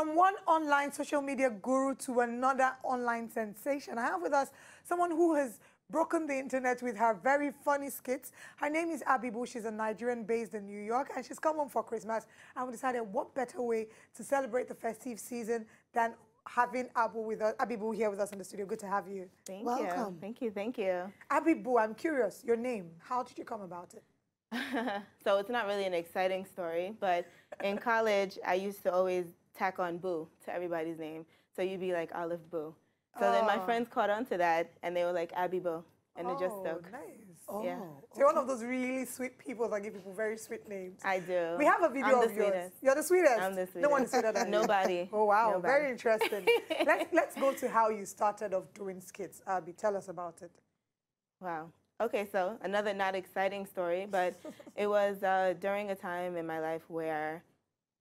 From one online social media guru to another online sensation, I have with us someone who has broken the internet with her very funny skits. Her name is Abeeboo. She's a Nigerian based in New York and she's come home for Christmas. And we decided what better way to celebrate the festive season than having Abu with us, Abeeboo here with us in the studio. Good to have you. Thank Welcome. you. Thank you. Thank you. Abeeboo, I'm curious, your name, how did you come about it? so it's not really an exciting story, but in college, I used to always tack on Boo to everybody's name. So you'd be like Olive Boo. So oh. then my oh. friends caught on to that, and they were like Abby Boo, and oh, it just stuck. Oh, nice. Oh, yeah. So you're one of those really sweet people that give people very sweet names. I do. We have a video I'm of yours. Sweetest. You're the sweetest. I'm the sweetest. No one sweeter than Nobody. Oh wow, Nobody. very interesting. let's let's go to how you started off doing skits. Abby, tell us about it. Wow. Okay, so another not exciting story, but it was uh, during a time in my life where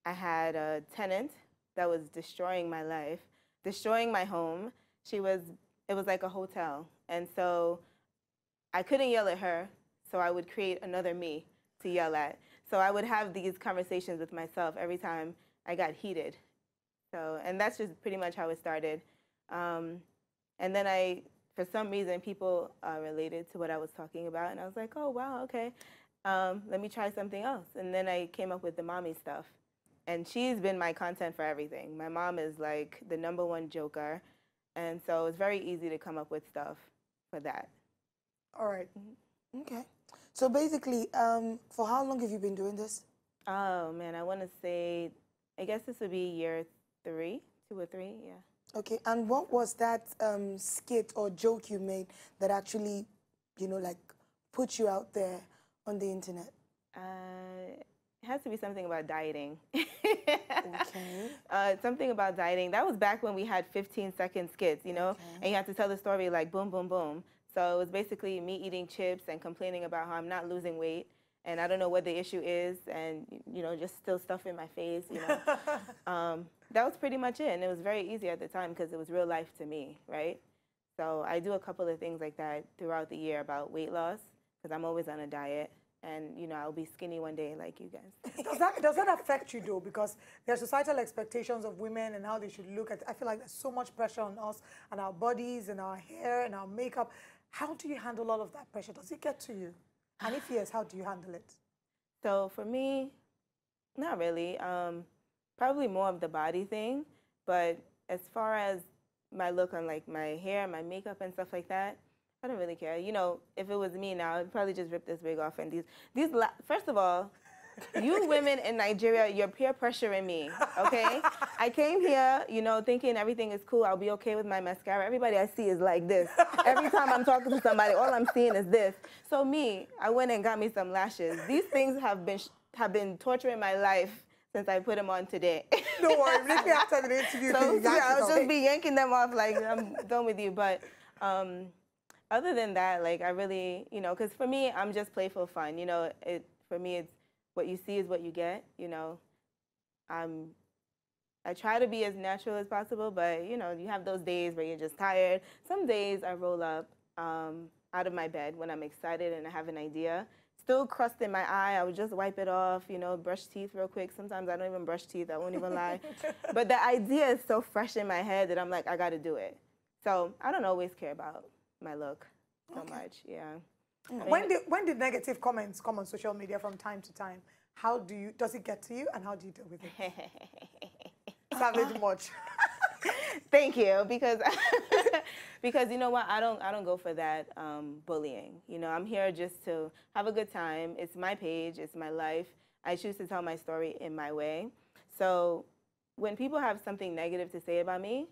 I had a tenant that was destroying my life, destroying my home. She was, it was like a hotel. And so I couldn't yell at her, so I would create another me to yell at. So I would have these conversations with myself every time I got heated. So, and that's just pretty much how it started. Um, and then I, for some reason, people uh, related to what I was talking about, and I was like, oh, wow, okay, um, let me try something else. And then I came up with the mommy stuff. And she's been my content for everything. My mom is like the number one joker. And so it's very easy to come up with stuff for that. All right. Okay. So basically, um, for how long have you been doing this? Oh man, I want to say, I guess this would be year three, two or three, yeah. Okay, and what was that um, skit or joke you made that actually, you know, like put you out there on the internet? Uh, it has to be something about dieting. okay. Uh, something about dieting. That was back when we had 15 second skits, you know, okay. and you have to tell the story like boom, boom, boom. So it was basically me eating chips and complaining about how I'm not losing weight and I don't know what the issue is and, you know, just still stuff in my face, you know. um, that was pretty much it. And it was very easy at the time because it was real life to me, right? So I do a couple of things like that throughout the year about weight loss because I'm always on a diet and you know I'll be skinny one day like you guys. does that does that affect you though? Because there are societal expectations of women and how they should look at. I feel like there's so much pressure on us and our bodies and our hair and our makeup. How do you handle all of that pressure? Does it get to you? And if yes, how do you handle it? So for me, not really. Um, probably more of the body thing, but as far as my look on like my hair, my makeup and stuff like that, I don't really care. You know, if it was me now, I'd probably just rip this wig off and these these. first of all, you women in Nigeria, you're peer pressuring me, okay? I came here, you know, thinking everything is cool. I'll be okay with my mascara. Everybody I see is like this. Every time I'm talking to somebody, all I'm seeing is this. So me, I went and got me some lashes. These things have been have been torturing my life since I put them on today. Don't worry, after the interview. So yeah, I'll just be yanking them off like I'm done with you. But um, other than that, like I really, you know, because for me, I'm just playful fun. You know, it for me, it's what you see is what you get. You know, I'm I try to be as natural as possible, but you know, you have those days where you're just tired. Some days I roll up um, out of my bed when I'm excited and I have an idea. Still crust in my eye, I would just wipe it off, you know, brush teeth real quick. Sometimes I don't even brush teeth, I won't even lie. but the idea is so fresh in my head that I'm like, I gotta do it. So I don't always care about my look so okay. much, yeah. When did when did negative comments come on social media from time to time? How do you does it get to you and how do you deal with it? Savage much. Thank you, because because you know what, I don't I don't go for that um, bullying. You know, I'm here just to have a good time. It's my page, it's my life. I choose to tell my story in my way. So when people have something negative to say about me,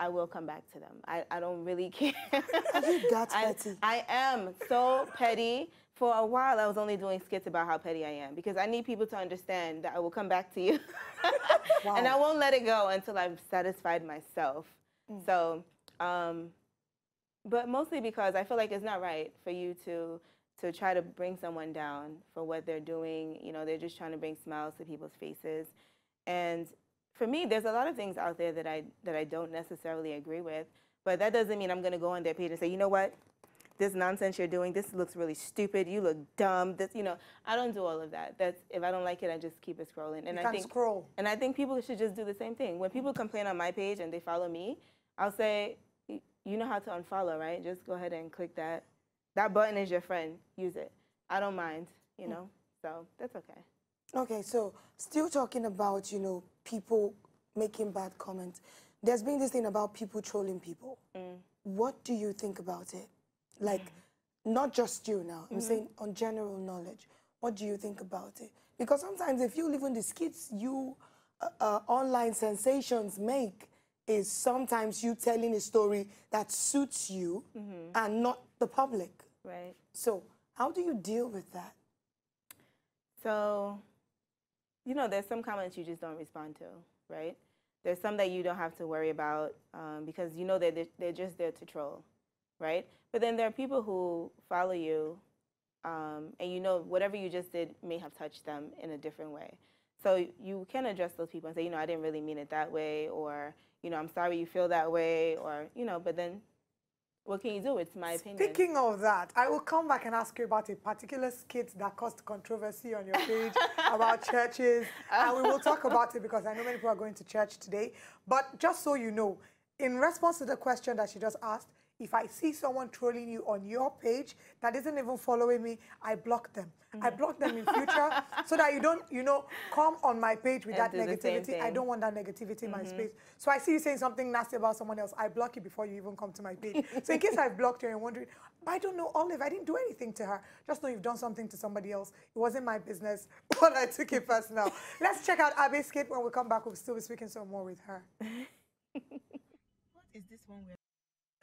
I will come back to them. I, I don't really care. you got petty. I am so petty. For a while, I was only doing skits about how petty I am because I need people to understand that I will come back to you. wow. And I won't let it go until I've satisfied myself. Mm. So, um, but mostly because I feel like it's not right for you to to try to bring someone down for what they're doing. You know, they're just trying to bring smiles to people's faces. And for me, there's a lot of things out there that I that I don't necessarily agree with, but that doesn't mean I'm going to go on their page and say, you know what, this nonsense you're doing, this looks really stupid, you look dumb, this, you know, I don't do all of that. That's, if I don't like it, I just keep it scrolling. And You I think, scroll. and I think people should just do the same thing. When people complain on my page and they follow me, I'll say, you know how to unfollow, right? Just go ahead and click that. That button is your friend. Use it. I don't mind, you hmm. know, so that's okay. Okay, so still talking about, you know, people making bad comments. There's been this thing about people trolling people. What do you think about it? Like, not just you now, I'm saying on general knowledge. What do you think about it? Because sometimes if you live in the skits you uh, uh, online sensations make is sometimes you telling a story that suits you and not the public. Right. So how do you deal with that? So, you know, there's some comments you just don't respond to, right? There's some that you don't have to worry about um, because you know that they're, they're just there to troll, right? But then there are people who follow you, um, and you know whatever you just did may have touched them in a different way. So you can address those people and say, you know, I didn't really mean it that way, or you know, I'm sorry you feel that way, or you know, but then what can you do? It's my opinion. Speaking of that, I will come back and ask you about a particular skit that caused controversy on your page about churches. And we will talk about it because I know many people are going to church today. But just so you know, in response to the question that she just asked, if I see someone trolling you on your page that isn't even following me, I block them. I block them in future so that you don't, you know, come on my page with And that do the same negativity. I don't want that negativity in my mm-hmm. space. So I see you saying something nasty about someone else, I block you before you even come to my page. so in case I've blocked you and you're wondering, I don't know Olive, I didn't do anything to her. Just know you've done something to somebody else. It wasn't my business, but I took it personal. Let's check out Abby's skit. When we come back, we'll still be speaking some more with her. Is this one where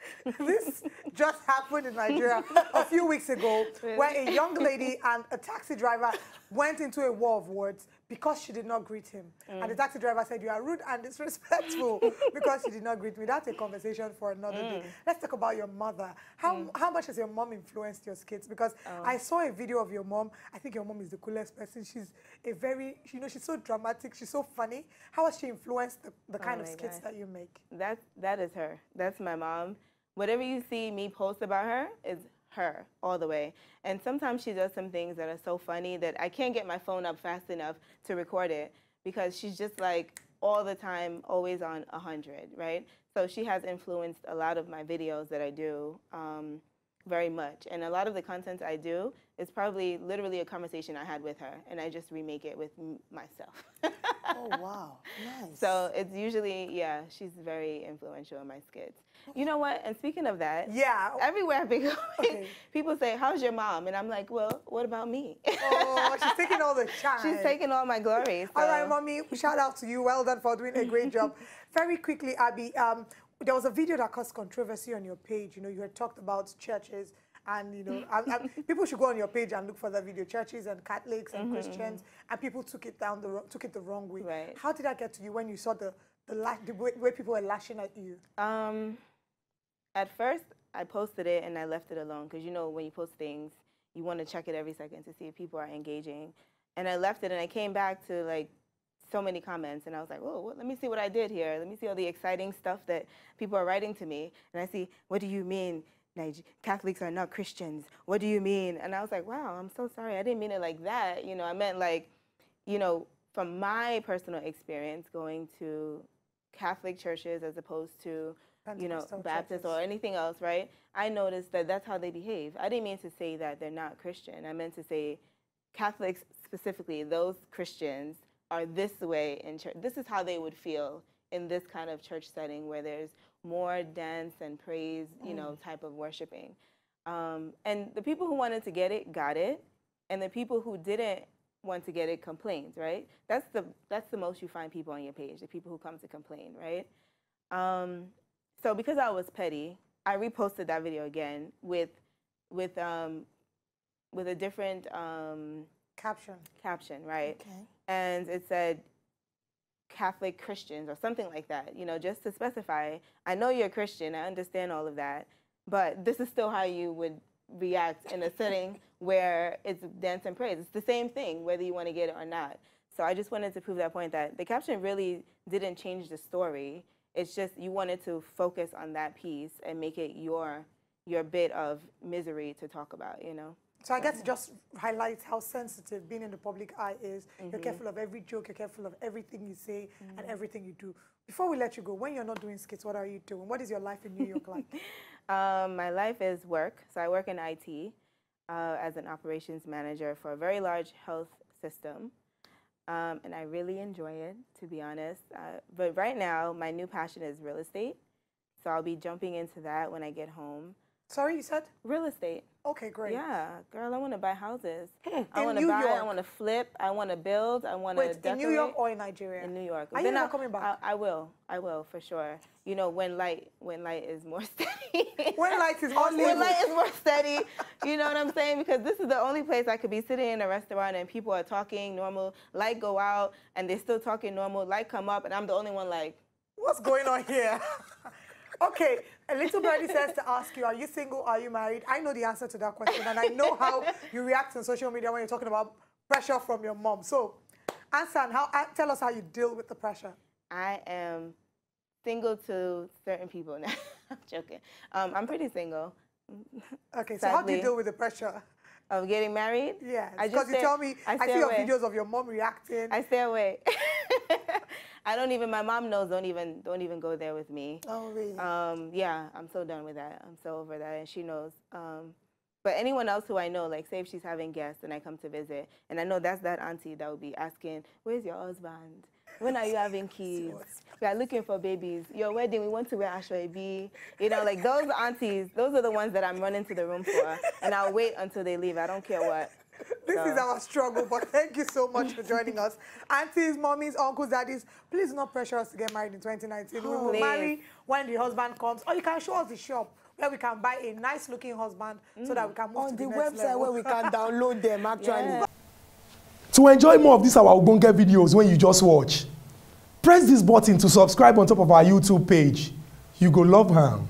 this just happened in Nigeria a few weeks ago, where a young lady and a taxi driver went into a war of words because she did not greet him. And the mm. taxi driver said, "You are rude and disrespectful because she did not greet me." That's a conversation for another day. Mm. Let's talk about your mother. How mm. how much has your mom influenced your skits? Because oh. I saw a video of your mom. I think your mom is the coolest person. She's a very, you know, she's so dramatic. She's so funny. How has she influenced the, the oh kind of skits that you make? That that is her. That's my mom. Whatever you see me post about her is her all the way. And sometimes she does some things that are so funny that I can't get my phone up fast enough to record it because she's just like all the time, always on a hundred, right? So she has influenced a lot of my videos that I do. Um, very much. And a lot of the content I do is probably literally a conversation I had with her, and I just remake it with m- myself. Oh wow, nice. So it's usually, yeah, she's very influential in my skits. You know what? And speaking of that, Yeah. everywhere I've been going, Okay. people say, How's your mom? And I'm like, Well, what about me? Oh, she's taking all the shine. she's taking all my glory. All right, mommy. Shout out to you. Well done for doing a great job. Very quickly, Abby. Um, there was a video that caused controversy on your page. You know, you had talked about churches, and you know, um, um, people should go on your page and look for that video. Churches and Catholics and Christians, and people took it down the took it the wrong way. Right. How did that get to you when you saw the the, la- the way, way people were lashing at you? Um, at first, I posted it and I left it alone because you know when you post things, you want to check it every second to see if people are engaging. And I left it and I came back to like so many comments and I was like, "Whoa, what, let me see what I did here. Let me see all the exciting stuff that people are writing to me." And I see, "What do you mean?" Nige- Catholics are not Christians. What do you mean? And I was like, wow, I'm so sorry. I didn't mean it like that. You know, I meant like, you know, from my personal experience going to Catholic churches as opposed to, you know, Baptist or anything else, right? I noticed that that's how they behave. I didn't mean to say that they're not Christian. I meant to say Catholics specifically, those Christians are this way in church. This is how they would feel in this kind of church setting where there's more dance and praise, you know, type of worshiping. Um, and the people who wanted to get it got it, and the people who didn't want to get it complained, right? That's the that's the most you find people on your page, the people who come to complain, right? Um, so because I was petty, I reposted that video again with with um, with a different um, Caption. caption, right? Okay. And it said Catholic Christians or something like that, you know, just to specify. I know you're a Christian, I understand all of that, but this is still how you would react in a setting where it's dance and praise. It's the same thing, whether you want to get it or not. So I just wanted to prove that point that the caption really didn't change the story. It's just you wanted to focus on that piece and make it your your bit of misery to talk about, you know. So I guess it just highlights how sensitive being in the public eye is. Mm-hmm. You're careful of every joke, you're careful of everything you say and everything you do. Before we let you go, when you're not doing skits, what are you doing? What is your life in New York like? Um, my life is work. So I work in IT uh, as an operations manager for a very large health system. Um, and I really enjoy it, to be honest. Uh, but right now, my new passion is real estate. So I'll be jumping into that when I get home. Sorry, you said? Real estate. Okay, great. Yeah, girl, I want to buy houses. Hmm, in I want to buy. I want to flip. I want to build. I want to decorate. in New York or in Nigeria? in New York. Are you not I- coming back? I, I will. I will for sure. You know, when light when light is more steady. When light is more when light is more steady. You know what I'm saying? Because this is the only place I could be sitting in a restaurant and people are talking normal. Light go out and they're still talking normal. Light come up and I'm the only one like. What's going on here? okay, a little birdie says to ask you, are you single? Are you married? I know the answer to that question, and I know how you react on social media when you're talking about pressure from your mom. So, answer and how, uh, tell us how you deal with the pressure. I am single to certain people now. I'm joking. Um, I'm pretty single. Okay, so how do you deal with the pressure? Of getting married? Yeah, because you tell me, I, I see your videos of your mom reacting. I stay away. I don't even. My mom knows. Don't even. Don't even go there with me. Oh, really? Um, yeah, I'm so done with that. I'm so over that, and she knows. Um, but anyone else who I know, like say if she's having guests and I come to visit, and I know that's that auntie that would be asking, "Where's your husband? When are you having kids? We are looking for babies. Your wedding, we want to wear asoebi. You know, like those aunties. Those are the ones that I'm running to the room for, and I'll wait until they leave. I don't care what. This is So- our struggle, but thank you so much for joining us. Aunties, mommies, uncles, daddies, please do not pressure us to get married in 2019. we will Please. marry when the husband comes, or you can show us the shop where we can buy a nice looking husband so that we can move On to the, the, website level. where we can download them, actually. Yeah. To enjoy more of these our Ogbonge videos when you just watch, press this button to subscribe on top of our YouTube page. You go love am.